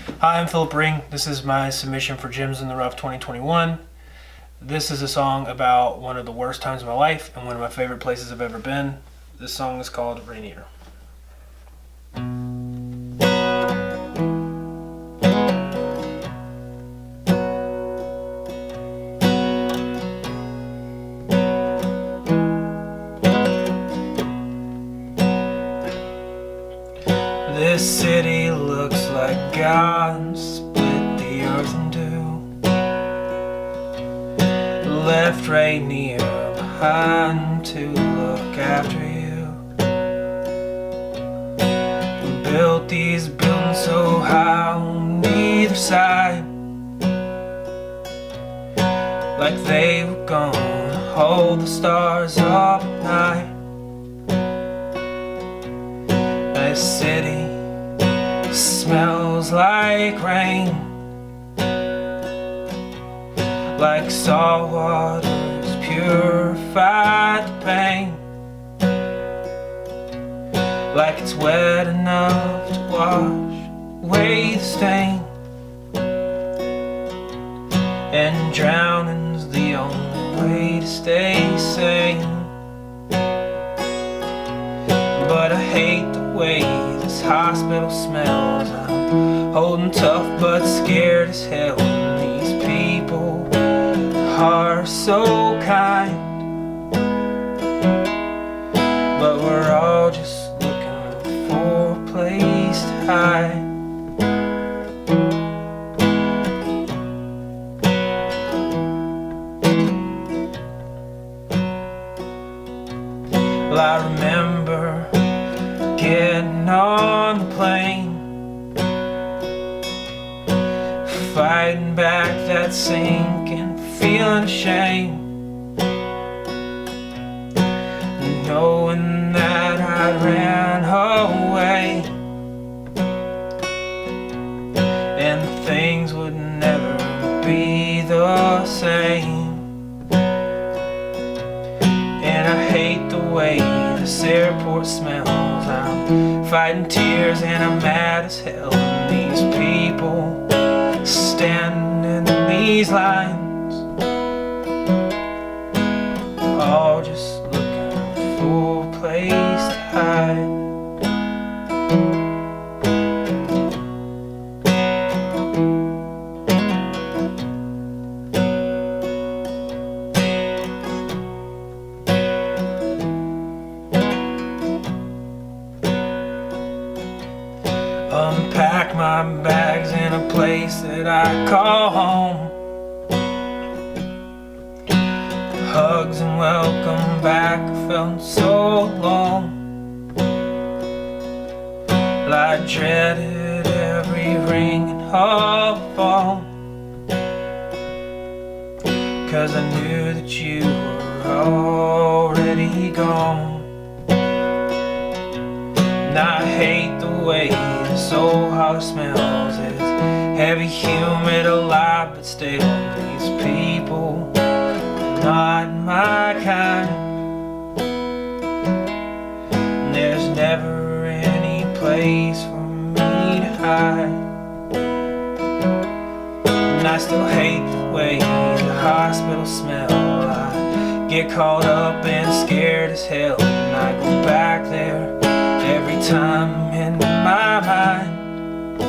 Hi, I'm Phillip Ring. This is my submission for Gems in the Rough 2021. This is a song about one of the worst times of my life and one of my favorite places I've ever been. This song is called Rainier. This city looks like God split the earth in two. Left Rainier behind to look after you. We Built these buildings so high on either side. Like they were gonna hold the stars up at night. This city smells like rain. Like salt water's purified pain. Like it's wet enough to wash away the stain. And drowning's the only way to stay sane. But I hate the way this hospital smells I'm holding tough but scared as hell. These people are so kind. But we're all just looking for a place to hide. Well, I remember Fighting back that sinking feeling of shame. Knowing that I ran away. And things would never be the same. And I hate the way this airport smells. I'm fighting tears and I'm mad as hell And these people standing in these lines Unpack my bags in a place that I call home. Hugs and welcome back, I felt so long I dreaded every ring and phone Cause I knew that you were already gone. And I hate the way this old house smells. It's heavy, humid, alive, but still These people are not my kind. And there's never any place for me to hide. And I still hate the way the hospital smell. I get caught up and scared as hell And I go back there time in my mind.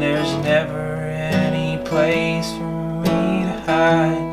There's never any place for me to hide